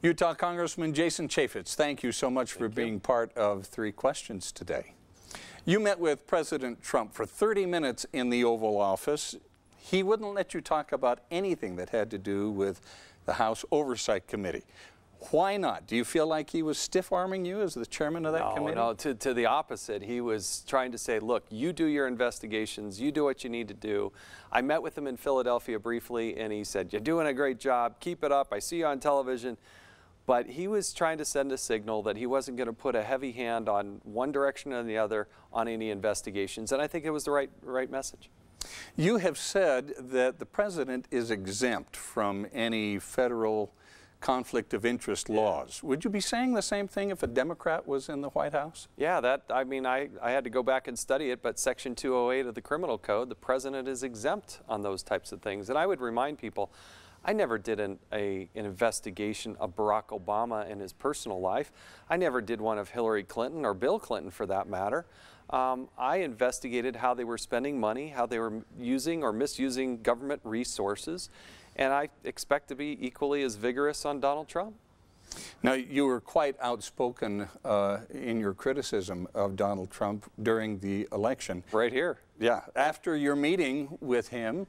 Utah Congressman Jason Chaffetz, thank you so much for being part of Three Questions today. You met with President Trump for 30 minutes in the Oval Office. He wouldn't let you talk about anything that had to do with the House Oversight Committee. Why not? Do you feel like he was stiff arming you as the chairman of that no, committee? No, to, to the opposite. He was trying to say, look, you do your investigations, you do what you need to do. I met with him in Philadelphia briefly, and he said, You're doing a great job, keep it up, I see you on television. But he was trying to send a signal that he wasn't going to put a heavy hand on one direction or the other on any investigations, and I think it was the right, right message. You have said that the president is exempt from any federal conflict of interest laws. Would you be saying the same thing if a Democrat was in the White House? Yeah, that, I mean, I, I had to go back and study it, but Section 208 of the Criminal Code, the president is exempt on those types of things. And I would remind people, I never did an, a, an investigation of Barack Obama in his personal life. I never did one of Hillary Clinton or Bill Clinton for that matter. Um, I investigated how they were spending money, how they were using or misusing government resources, and I expect to be equally as vigorous on Donald Trump. Now, you were quite outspoken uh, in your criticism of Donald Trump during the election. Right here. Yeah. After your meeting with him,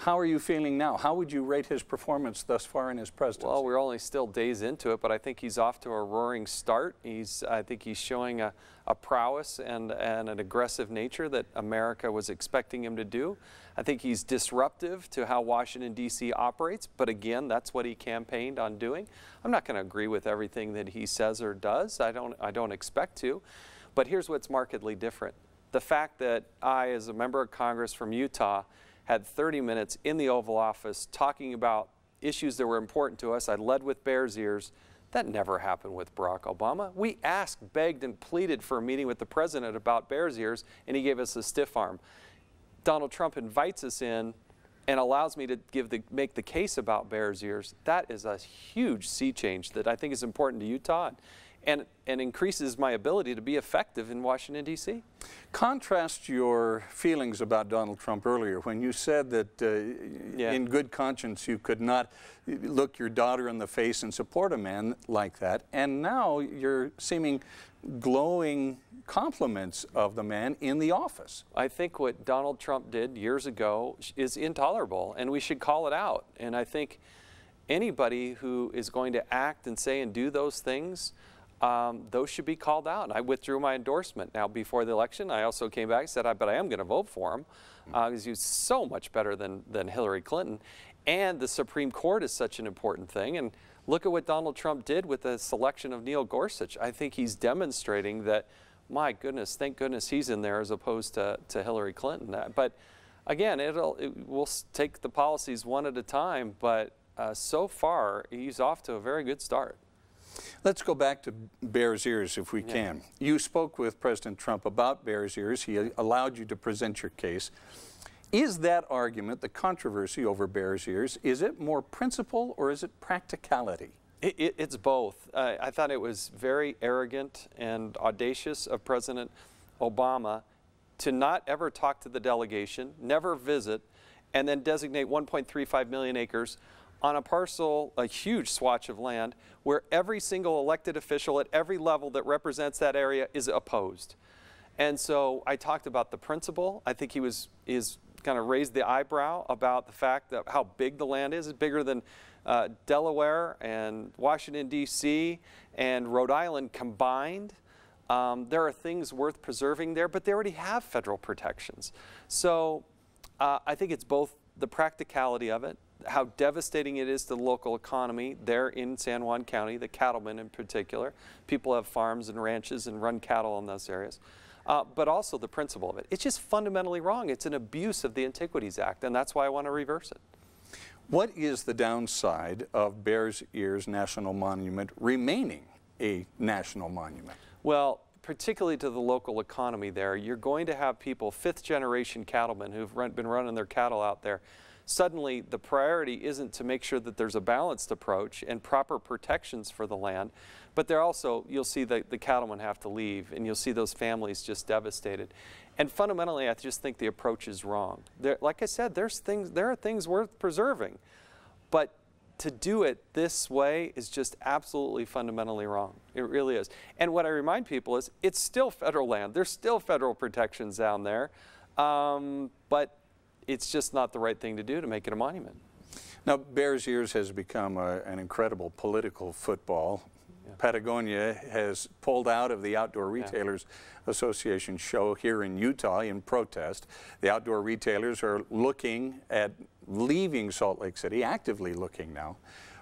how are you feeling now? How would you rate his performance thus far in his presidency? Well, we're only still days into it, but I think he's off to a roaring start. He's, I think he's showing a, a prowess and, and an aggressive nature that America was expecting him to do. I think he's disruptive to how Washington, D.C. operates, but again, that's what he campaigned on doing. I'm not going to agree with everything that he says or does. I don't, I don't expect to. But here's what's markedly different. The fact that I, as a member of Congress from Utah, had 30 minutes in the Oval Office talking about issues that were important to us. I led with Bears Ears. That never happened with Barack Obama. We asked, begged, and pleaded for a meeting with the president about Bears Ears, and he gave us a stiff arm. Donald Trump invites us in and allows me to give the, make the case about Bears Ears. That is a huge sea change that I think is important to Utah and, and increases my ability to be effective in Washington, D.C. Contrast your feelings about Donald Trump earlier when you said that uh, yeah. in good conscience you could not look your daughter in the face and support a man like that, and now you're seeming glowing compliments of the man in the office. I think what Donald Trump did years ago is intolerable, and we should call it out. And I think anybody who is going to act and say and do those things um, those should be called out. And I withdrew my endorsement. Now, before the election, I also came back and said, I, but I am going to vote for him because uh, he's so much better than, than Hillary Clinton. And the Supreme Court is such an important thing. And look at what Donald Trump did with the selection of Neil Gorsuch. I think he's demonstrating that, my goodness, thank goodness he's in there as opposed to, to Hillary Clinton. Uh, but again, it'll, it, we'll take the policies one at a time. But uh, so far, he's off to a very good start. Let's go back to Bears Ears if we yeah. can. You spoke with President Trump about Bears Ears. He allowed you to present your case. Is that argument, the controversy over Bears Ears, is it more principle or is it practicality? It, it, it's both. Uh, I thought it was very arrogant and audacious of President Obama to not ever talk to the delegation, never visit, and then designate 1.35 million acres on a parcel, a huge swatch of land, where every single elected official at every level that represents that area is opposed. And so I talked about the principle. I think he was is kind of raised the eyebrow about the fact that how big the land is. It's bigger than uh, Delaware and Washington, D.C. and Rhode Island combined. Um, there are things worth preserving there, but they already have federal protections. So uh, I think it's both the practicality of it how devastating it is to the local economy there in San Juan County, the cattlemen in particular. People have farms and ranches and run cattle in those areas. Uh, but also the principle of it. It's just fundamentally wrong. It's an abuse of the Antiquities Act, and that's why I want to reverse it. What is the downside of Bears Ears National Monument remaining a national monument? Well, particularly to the local economy there, you're going to have people, fifth generation cattlemen who've run, been running their cattle out there, suddenly the priority isn't to make sure that there's a balanced approach and proper protections for the land, but they're also, you'll see the, the cattlemen have to leave and you'll see those families just devastated. And fundamentally, I just think the approach is wrong. There, like I said, there's things, there are things worth preserving, but to do it this way is just absolutely fundamentally wrong. It really is. And what I remind people is it's still federal land. There's still federal protections down there, um, but it's just not the right thing to do to make it a monument. Now, Bears Ears has become a, an incredible political football. Yeah. Patagonia has pulled out of the Outdoor Retailers yeah. Association show here in Utah in protest. The outdoor retailers are looking at leaving Salt Lake City, actively looking now.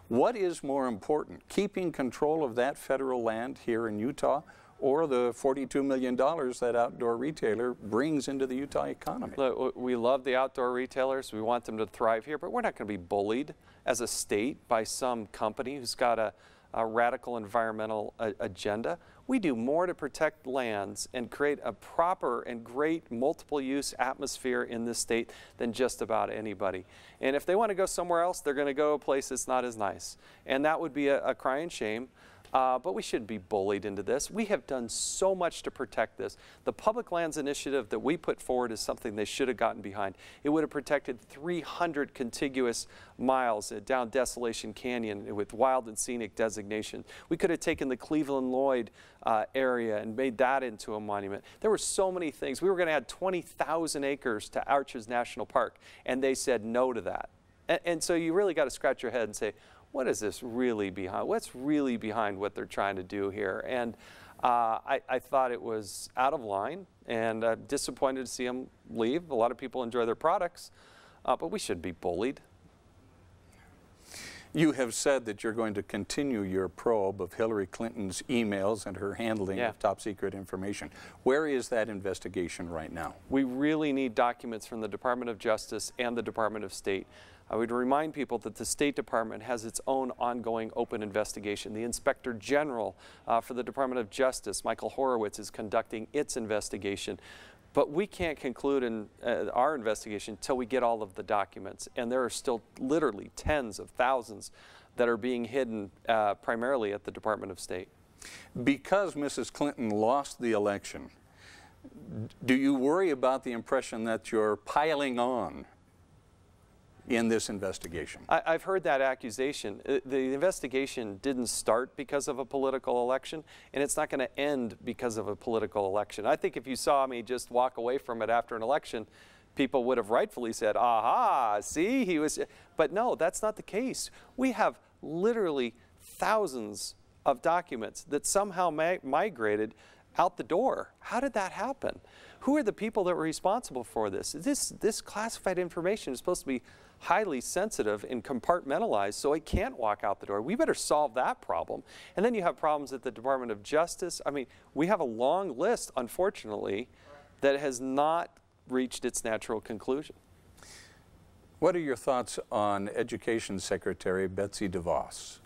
What is more important, keeping control of that federal land here in Utah or the $42 million that outdoor retailer brings into the Utah economy. Look, we love the outdoor retailers. We want them to thrive here, but we're not going to be bullied as a state by some company who's got a, a radical environmental a agenda. We do more to protect lands and create a proper and great multiple use atmosphere in this state than just about anybody. And if they want to go somewhere else, they're going to go a place that's not as nice. And that would be a, a crying shame. Uh, but we shouldn't be bullied into this. We have done so much to protect this. The Public Lands Initiative that we put forward is something they should have gotten behind. It would have protected 300 contiguous miles down Desolation Canyon with wild and scenic designation. We could have taken the Cleveland Lloyd uh, area and made that into a monument. There were so many things. We were going to add 20,000 acres to Arches National Park, and they said no to that. And, and so you really got to scratch your head and say, what is this really behind? What's really behind what they're trying to do here? And uh, I, I, thought it was out of line and uh, disappointed to see them leave. A lot of people enjoy their products, uh, but we should be bullied. You have said that you're going to continue your probe of Hillary Clinton's emails and her handling yeah. of top secret information. Where is that investigation right now? We really need documents from the Department of Justice and the Department of State. I would remind people that the State Department has its own ongoing open investigation. The Inspector General uh, for the Department of Justice, Michael Horowitz, is conducting its investigation. But we can't conclude in uh, our investigation until we get all of the documents. And there are still literally tens of thousands that are being hidden uh, primarily at the Department of State. Because Mrs. Clinton lost the election, do you worry about the impression that you're piling on in this investigation. I, have heard that accusation. Uh, the investigation didn't start because of a political election, and it's not going to end because of a political election. I think if you saw me just walk away from it after an election, people would have rightfully said, aha, see, he was. But no, that's not the case. We have literally thousands of documents that somehow migrated out the door. How did that happen? Who are the people that were responsible for this? This, this classified information is supposed to be highly sensitive and compartmentalized so it can't walk out the door. We better solve that problem. And then you have problems at the Department of Justice. I mean, we have a long list, unfortunately, that has not reached its natural conclusion. What are your thoughts on Education Secretary Betsy DeVos?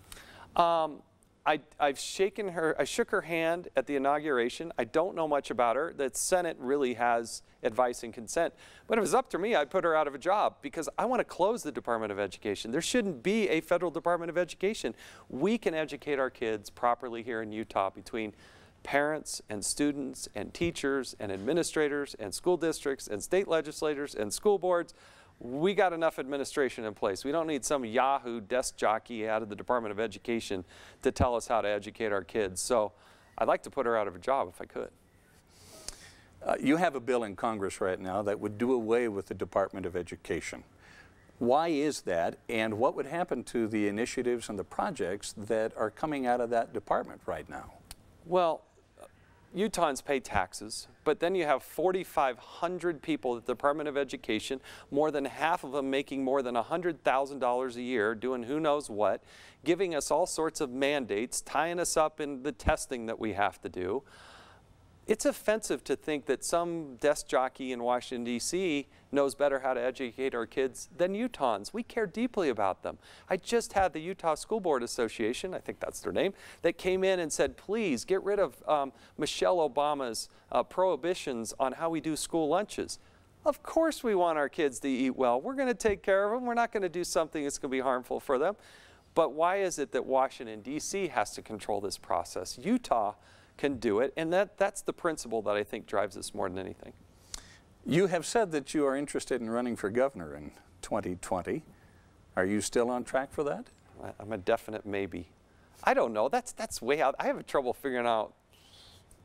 Um, I, have shaken her, I shook her hand at the inauguration. I don't know much about her. The Senate really has advice and consent. But if it's up to me, I'd put her out of a job because I want to close the Department of Education. There shouldn't be a federal Department of Education. We can educate our kids properly here in Utah between parents and students and teachers and administrators and school districts and state legislators and school boards we got enough administration in place. We don't need some Yahoo desk jockey out of the Department of Education to tell us how to educate our kids. So I'd like to put her out of a job if I could. Uh, you have a bill in Congress right now that would do away with the Department of Education. Why is that, and what would happen to the initiatives and the projects that are coming out of that department right now? Well, Utahns pay taxes, but then you have 4,500 people at the Department of Education, more than half of them making more than $100,000 a year, doing who knows what, giving us all sorts of mandates, tying us up in the testing that we have to do. It's offensive to think that some desk jockey in Washington, D.C. knows better how to educate our kids than Utahns. We care deeply about them. I just had the Utah School Board Association, I think that's their name, that came in and said, please get rid of um, Michelle Obama's uh, prohibitions on how we do school lunches. Of course we want our kids to eat well. We're going to take care of them. We're not going to do something that's going to be harmful for them. But why is it that Washington, D.C. has to control this process? Utah can do it. And that, that's the principle that I think drives us more than anything. You have said that you are interested in running for governor in 2020. Are you still on track for that? I'm a definite maybe. I don't know. That's that's way out. I have trouble figuring out,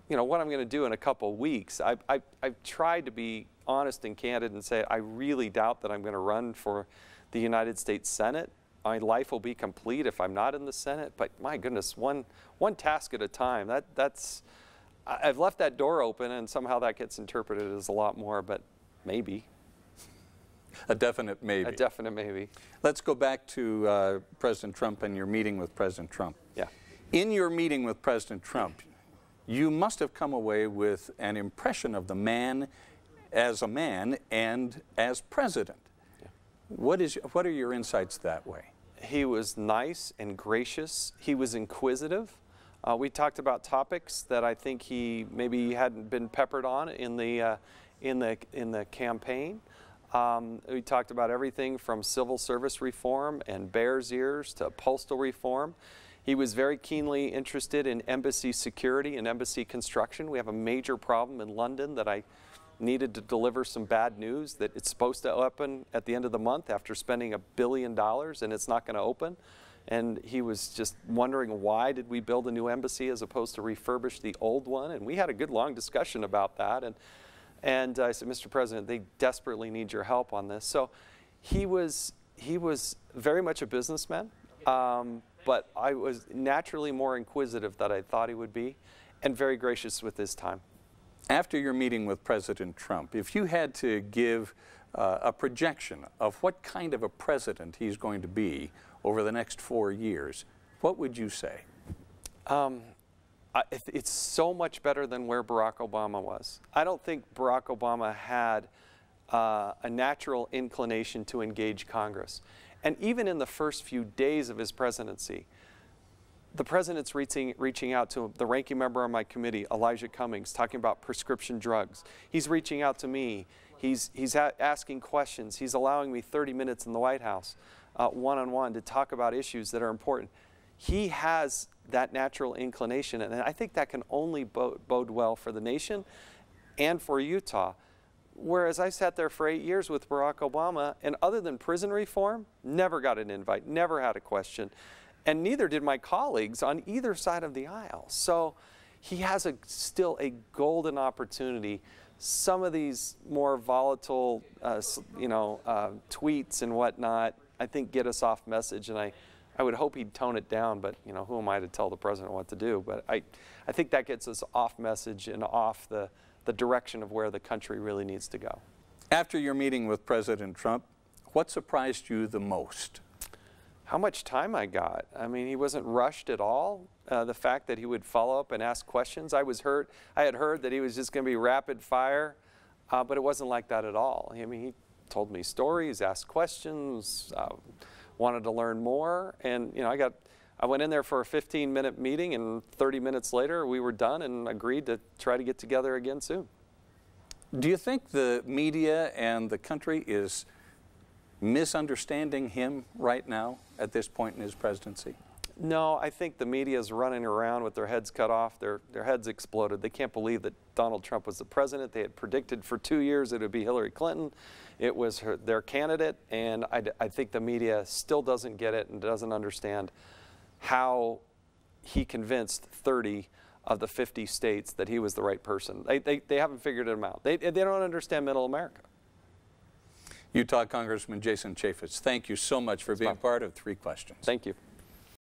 you know, what I'm going to do in a couple weeks. I, I I've tried to be honest and candid and say I really doubt that I'm going to run for the United States Senate. My life will be complete if I'm not in the Senate. But my goodness, one one task at a time. That that's I've left that door open, and somehow that gets interpreted as a lot more. But maybe A definite maybe. a definite maybe. Let's go back to uh, President Trump and your meeting with President Trump. Yeah. In your meeting with President Trump, you must have come away with an impression of the man as a man and as president. Yeah. What, is, what are your insights that way? He was nice and gracious. He was inquisitive. Uh, we talked about topics that I think he maybe hadn't been peppered on in the uh, in the in the campaign. Um, we talked about everything from civil service reform and Bears Ears to postal reform. He was very keenly interested in embassy security and embassy construction. We have a major problem in London that I needed to deliver some bad news that it's supposed to open at the end of the month after spending a billion dollars and it's not going to open. And he was just wondering why did we build a new embassy as opposed to refurbish the old one? And we had a good long discussion about that. And and I said, Mr. President, they desperately need your help on this. So he was, he was very much a businessman, um, but I was naturally more inquisitive than I thought he would be, and very gracious with his time. After your meeting with President Trump, if you had to give uh, a projection of what kind of a president he's going to be over the next four years, what would you say? I, it's so much better than where Barack Obama was. I don't think Barack Obama had uh, a natural inclination to engage Congress. And even in the first few days of his presidency, the president's reaching, reaching out to the ranking member on my committee, Elijah Cummings, talking about prescription drugs. He's reaching out to me. He's, he's asking questions. He's allowing me 30 minutes in the White House, one on one, to talk about issues that are important. He has that natural inclination, and I think that can only bo- bode well for the nation and for Utah. Whereas I sat there for eight years with Barack Obama, and other than prison reform, never got an invite, never had a question, and neither did my colleagues on either side of the aisle. So he has a, still a golden opportunity. Some of these more volatile, uh, you know, uh, tweets and whatnot, I think get us off message, and I, I would hope he'd tone it down. But you know, who am I to tell the president what to do? But I, I think that gets us off message and off the, the direction of where the country really needs to go. After your meeting with President Trump, what surprised you the most? How much time I got. I mean, he wasn't rushed at all. Uh, the fact that he would follow up and ask questions, I was heard. I had heard that he was just going to be rapid fire, uh, but it wasn't like that at all. I mean, he told me stories, asked questions, uh, wanted to learn more, and you know, I got. I went in there for a 15-minute meeting, and 30 minutes later, we were done and agreed to try to get together again soon. Do you think the media and the country is misunderstanding him right now at this point in his presidency? No, I think the media is running around with their heads cut off, their, their heads exploded. They can't believe that Donald Trump was the president. They had predicted for two years it would be Hillary Clinton. It was her, their candidate, and I, I think the media still doesn't get it and doesn't understand how he convinced 30 of the 50 states that he was the right person. They, they, they haven't figured him out. They, they don't understand middle America. Utah Congressman Jason Chaffetz, thank you so much for being fine. part of Three Questions. Thank you.